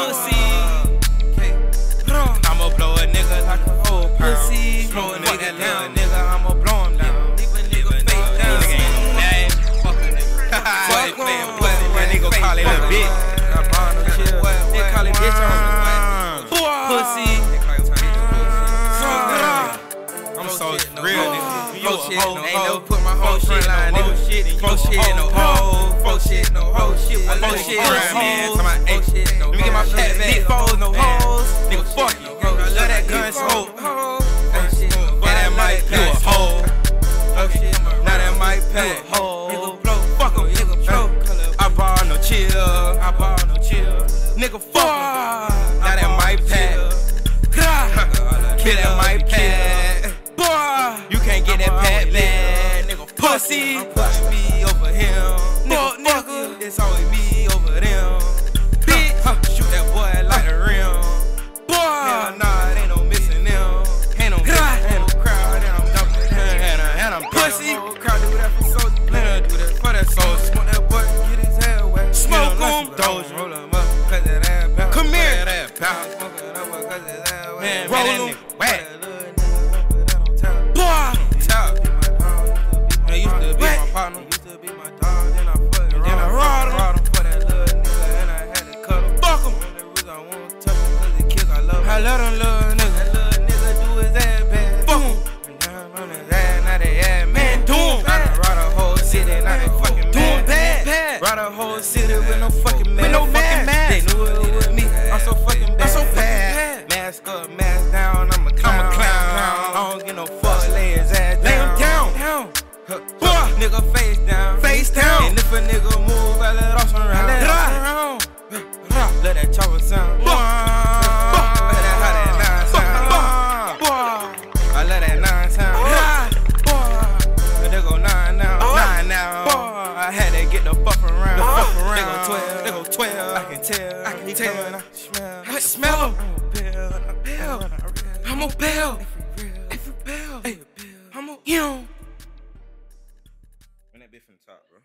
Pussy. I'ma blow a nigga like a whole. Pussy. Blow a nigga down, nigga. I'ma blow him down. Leave a nigga face down. Nigga ain't no. Fuck a nigga. Fuck him. pussy, nigga call it a bitch. I bond no chill. They call it bitch on Pussy. I'm so real, nigga. You a hoe, no ain't never put my whole shit, line, no nigga. shit, and you Fuck a shit, no hoe. Fuck shit, no hoe. Shit, Fuck shit, no man. My. Big foes, no hoes. Nigga, fuck you. Love that gun smoke. Fuck shit, no Yeah, that a hoe. Fuck shit, no Now that mic You pack. a hoe. Nigga, blow. Fuck 'em. Nigga. I ball no chill. I no chill. Nigga, fuck. Now that mic pack. Kill that mic pack. Boy. You can't get that pat back, nigga. Pussy. I'm me over him. Nigga, fuck nigga. It's always me over them. That ass wet. Up. I'm a clown. I'm a clown. I don't get no fuck. Lay his ass down. Lay him down. Huh, huh, Nigga face down. Face down. And if a nigga move, I let off some round. let Let off some round. Let that chopper sound. Boy. Let that nine sound. I let that nine sound. Ah. They go nine now. Oh. Nine now. Boy. I had to get the fuck around. They go twelve. They go twelve. I can tell. I can tell. I smell. I smell 'em. Pill. I'm a pill. Every real. Every I'm a you. Run that bit from the top, bro.